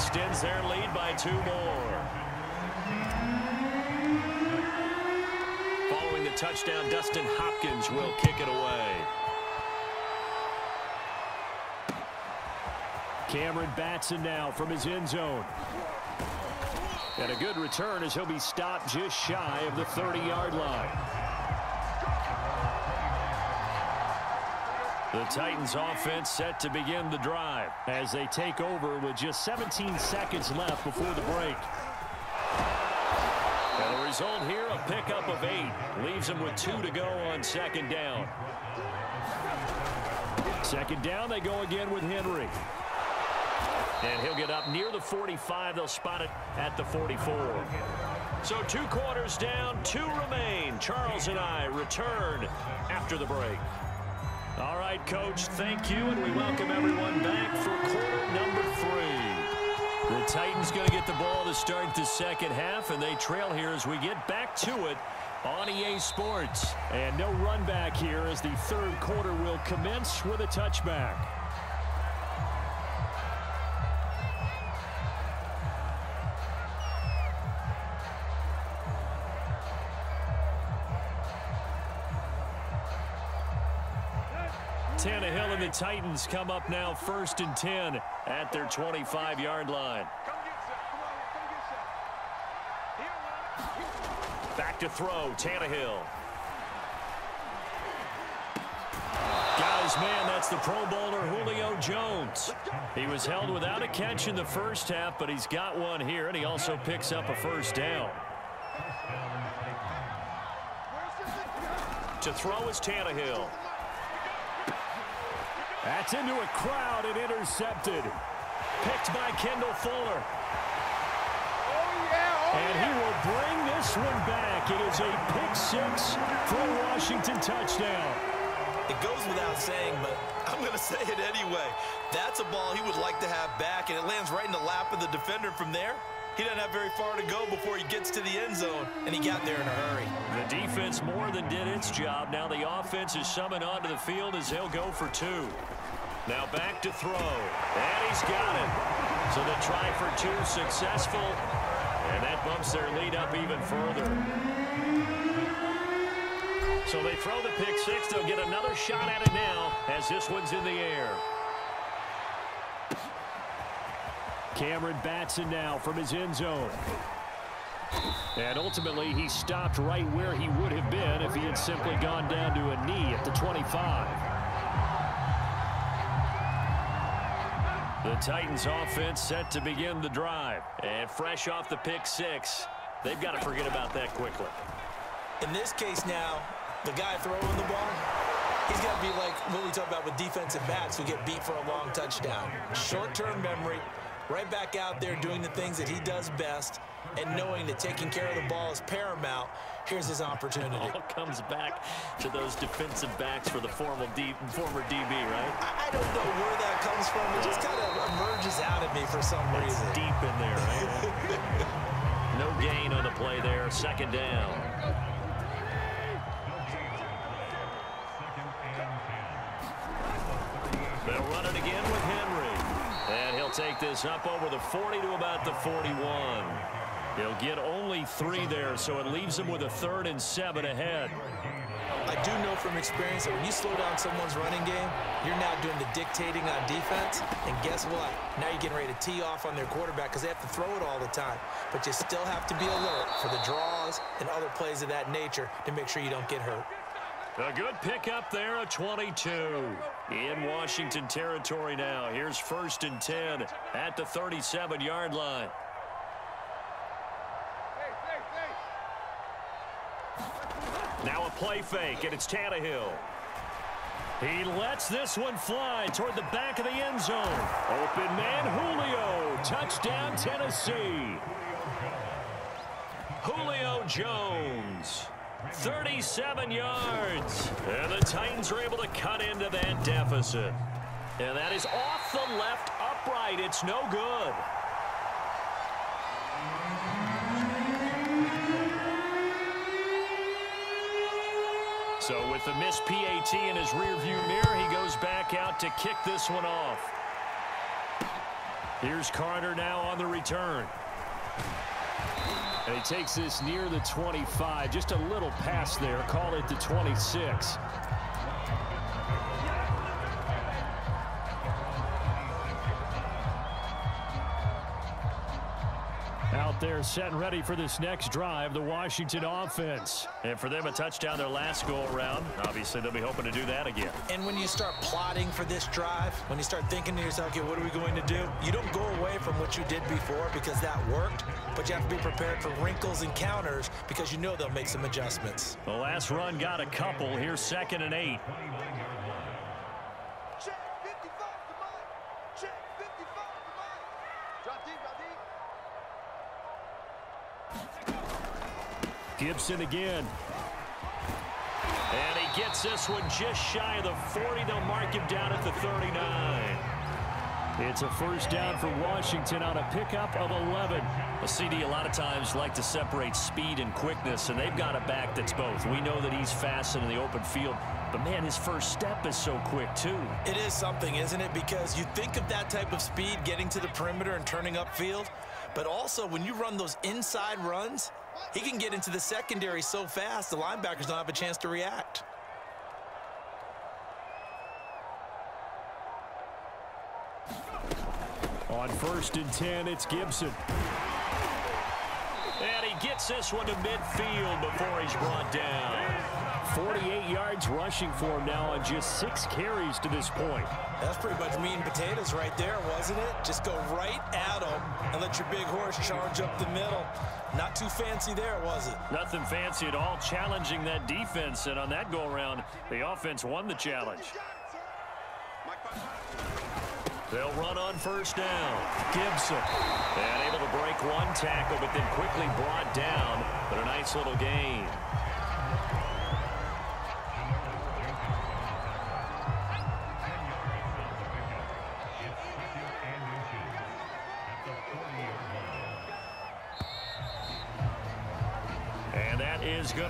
extends their lead by two more. Following the touchdown, Dustin Hopkins will kick it away. Cameron Batson now from his end zone. And a good return as he'll be stopped just shy of the 30-yard line. The Titans offense set to begin the drive as they take over with just 17 seconds left before the break. And the result here, a pickup of eight. Leaves them with two to go on second down. Second down, they go again with Henry. And he'll get up near the 45. They'll spot it at the 44. So two quarters down, two remain. Charles and I return after the break. Right, Coach, thank you, and we welcome everyone back for quarter number three. The Titans going to get the ball to start the second half, and they trail here as we get back to it on EA Sports. And no run back here as the third quarter will commence with a touchback. Tannehill and the Titans come up now first and 10 at their 25-yard line. Back to throw, Tannehill. Guys, man, that's the Pro Bowler Julio Jones. He was held without a catch in the first half, but he's got one here, and he also picks up a first down. To throw is Tannehill. That's into a crowd and intercepted. Picked by Kendall Fuller. Oh, yeah, oh, and he will bring this one back. It is a pick six for a Washington touchdown. It goes without saying, but I'm going to say it anyway. That's a ball he would like to have back, and it lands right in the lap of the defender from there. He doesn't have very far to go before he gets to the end zone, and he got there in a hurry. The defense more than did its job. Now the offense is summoned onto the field as they'll go for two. Now back to throw. And he's got it. So the try for two successful. And that bumps their lead up even further. So they throw the pick six. They'll get another shot at it now as this one's in the air. Cameron Batson now from his end zone. And ultimately, he stopped right where he would have been if he had simply gone down to a knee at the 25. The Titans offense set to begin the drive. And fresh off the pick six, they've got to forget about that quickly. In this case now, the guy throwing the ball, he's got to be like what we talk about with defensive backs who get beat for a long touchdown. Short-term memory, right back out there doing the things that he does best, and knowing that taking care of the ball is paramount, here's his opportunity. It all comes back to those defensive backs for the former, D, former DB, right? I, I don't know where that comes from. It just kind of emerges out of me for some it's reason. deep in there, right? no gain on the play there. Second down. They'll run it again with Henry. And he'll take this up over the 40 to about the 41. He'll get only three there, so it leaves him with a third and seven ahead. I do know from experience that when you slow down someone's running game, you're now doing the dictating on defense. And guess what? Now you're getting ready to tee off on their quarterback because they have to throw it all the time. But you still have to be alert for the draws and other plays of that nature to make sure you don't get hurt. A good pickup there, a 22. In Washington territory now. Here's first and 10 at the 37-yard line. Now a play fake, and it's Tannehill. He lets this one fly toward the back of the end zone. Open man Julio. Touchdown, Tennessee. Julio Jones. 37 yards. And the Titans are able to cut into that deficit. And that is off the left upright. It's no good. So with the missed PAT in his rearview mirror, he goes back out to kick this one off. Here's Carter now on the return. And he takes this near the 25. Just a little pass there. Call it the 26. Out there set and ready for this next drive, the Washington offense. And for them, a touchdown their last go-around. Obviously, they'll be hoping to do that again. And when you start plotting for this drive, when you start thinking to yourself, okay, what are we going to do? You don't go away from what you did before because that worked, but you have to be prepared for wrinkles and counters because you know they'll make some adjustments. The last run got a couple. Here's second and eight. Gibson again. And he gets this one just shy of the 40. They'll mark him down at the 39. It's a first down for Washington on a pickup of 11. A CD a lot of times like to separate speed and quickness, and they've got a back that's both. We know that he's fast in the open field, but man, his first step is so quick too. It is something, isn't it? Because you think of that type of speed getting to the perimeter and turning upfield, but also when you run those inside runs, he can get into the secondary so fast, the linebackers don't have a chance to react. On first and 10, it's Gibson. And he gets this one to midfield before he's brought down. 48 yards rushing for him now on just six carries to this point. That's pretty much meat and potatoes right there, wasn't it? Just go right at him and let your big horse charge up the middle. Not too fancy there, was it? Nothing fancy at all, challenging that defense. And on that go-around, the offense won the challenge. They'll run on first down. Gibson. And able to break one tackle, but then quickly brought down. But a nice little gain. Is good.